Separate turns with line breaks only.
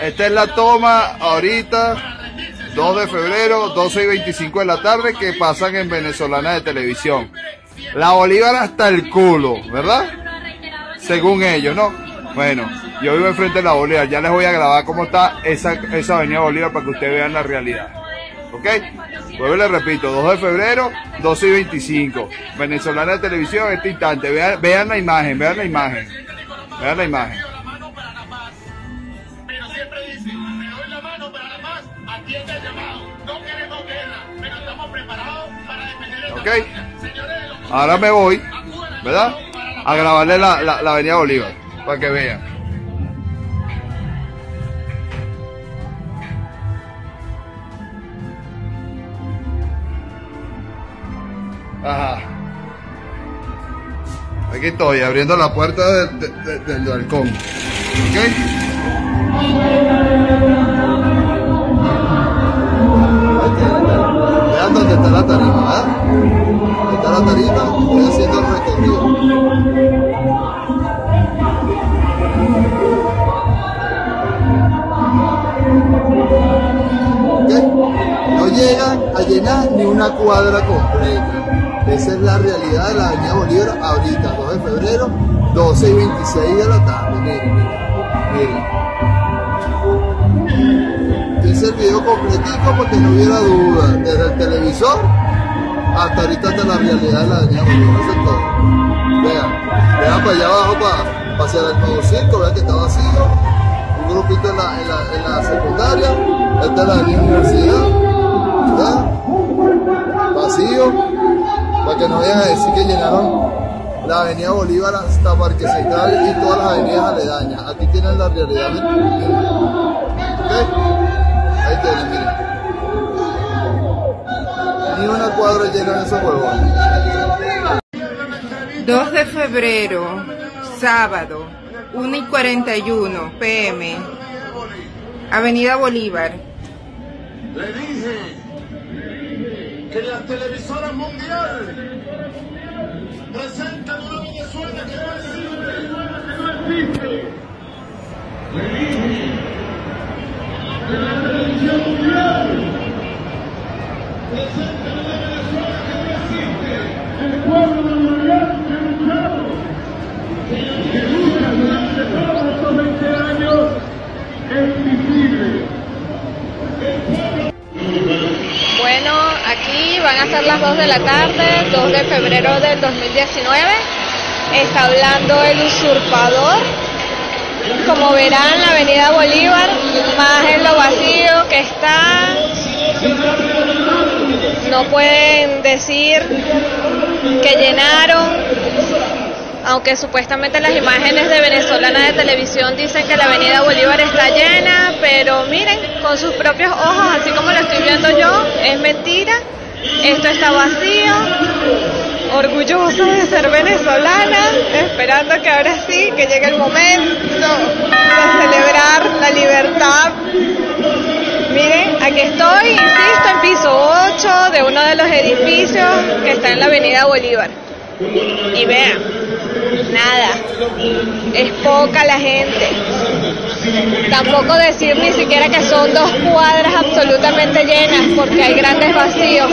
Esta es la toma ahorita, 2 de febrero, 12 y 25 de la tarde, que pasan en Venezolana de Televisión. La Bolívar hasta el culo, ¿verdad? Según ellos, ¿no? Bueno, yo vivo enfrente de la Bolívar, ya les voy a grabar cómo está esa, esa avenida Bolívar para que ustedes vean la realidad. ¿Ok? Vuelvo les repito, 2 de febrero, 12 y 25. Venezolana de Televisión, este instante. Vean, vean la imagen, vean la imagen. Vean la imagen. ¿Ok? Ahora me voy, ¿verdad? A grabarle la, la, la avenida Bolívar, para que vean. Ajá. Aquí estoy, abriendo la puerta de- de- de- del balcón. ¿Ok? Vean dónde está la tarima, ¿verdad? Ahí está la tarima, estoy haciendo el recorrido. ¿Ok? No llegan a llenar ni una cuadra completa. Esa es la realidad de la Avenida Bolívar ahorita, 2 de febrero, 12 y 26 de la tarde. Miren, miren, miren. Hice el video completico porque no hubiera duda. Desde el televisor hasta ahorita hasta la realidad de la Avenida Bolívar. Eso es todo. Vean, vean para allá abajo para, para el nuevo circo, vean que está vacío. Un grupito en la, en la, en la secundaria. Esta es la Avenida Universidad. A decir que llenaron la Avenida Bolívar hasta Parque Central y todas las avenidas aledañas. Aquí tienen la realidad. miren. ¿Ok? Ahí tienen, miren. Ni una cuadra llena de esos huevones.
2 de febrero, sábado, 1 y 41 pm, Avenida Bolívar.
Le dije que las televisoras mundiales presentan una Venezuela que no existe. Que no existe. Que la televisión mundial
aquí van a ser las 2 de la tarde, 2 de febrero del 2019. Está hablando el usurpador. Como verán, la avenida Bolívar, más en lo vacío que está. No pueden decir que llenaron, aunque supuestamente las imágenes de venezolana de televisión dicen que la avenida Bolívar está llena, pero miren, con sus propios ojos, así como lo es mentira. Esto está vacío, orgulloso de ser venezolana, esperando que ahora sí, que llegue el momento de celebrar la libertad. Miren, aquí estoy, insisto, en piso 8 de uno de los edificios que está en la avenida Bolívar. Y vean, nada, es poca la gente. Tampoco decir ni siquiera que son dos cuadras absolutamente llenas porque hay grandes vacíos.